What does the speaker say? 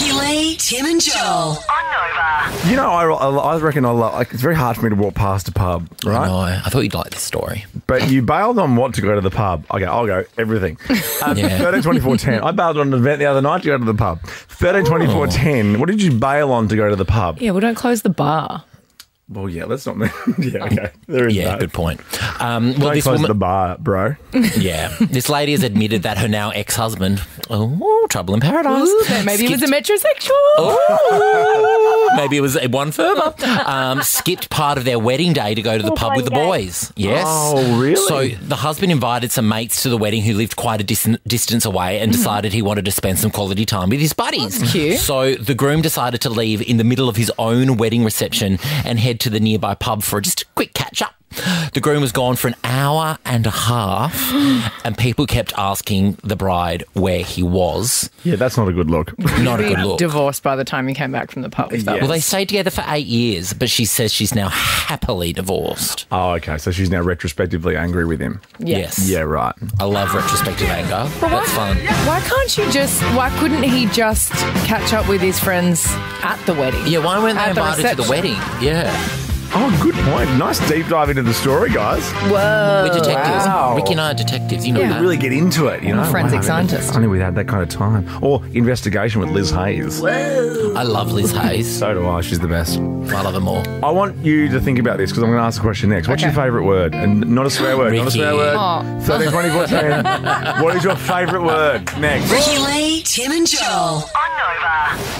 Ricki-Lee, Tim and Joel. On Nova. You know, I, I reckon I lo- like, it's very hard for me to walk past a pub, right? No, I thought you'd like this story. But you bailed on what to go to the pub. Okay, I'll go. Everything. Um, Yeah. 13, 24, 10. I bailed on an event the other night to go to the pub. 13, 24, 10. What did you bail on to go to the pub? Yeah, we don't close the bar. Well, yeah, let's not. yeah, okay. There is Yeah, that. good point. Um, well, Don't this close woman, the bar, bro. yeah, this lady has admitted that her now ex-husband, oh, trouble in paradise. Ooh, maybe he was a metrosexual. Ooh, maybe it was a one further. Um, skipped part of their wedding day to go to the pub with the boys. Yes. Oh, really? So the husband invited some mates to the wedding who lived quite a dis- distance away and decided he wanted to spend some quality time with his buddies. That's cute. So the groom decided to leave in the middle of his own wedding reception and head to the nearby pub for just a quick. The groom was gone for an hour and a half, and people kept asking the bride where he was. Yeah, that's not a good look. Not a good look. divorced by the time he came back from the pub. if that Yeah. Well, they stayed together for eight years, but she says she's now happily divorced. oh, okay. So she's now retrospectively angry with him. Yes. Yeah, right. I love retrospective anger. That's fun. Why can't you just? Why couldn't he just catch up with his friends at the wedding? Yeah, why weren't they At the invited to the reception. wedding? Yeah. Oh, good point. Nice deep dive into the story, guys. Whoa! We're detectives. wow. Ricki and I are detectives. You know Yeah. that. Really get into it, you know? a forensic Wow, scientist. Only we had that kind of time. Or investigation with Liz Hayes. Whoa. I love Liz Hayes. So do I. She's the best. I love her more. I want you to think about this because I'm going to ask a question next. What's your favourite word? And not a swear word. Not a swear word. Oh. 13, 24, 10. what is your favourite word? Next. Ricki-Lee, Tim and Joel. On Nova.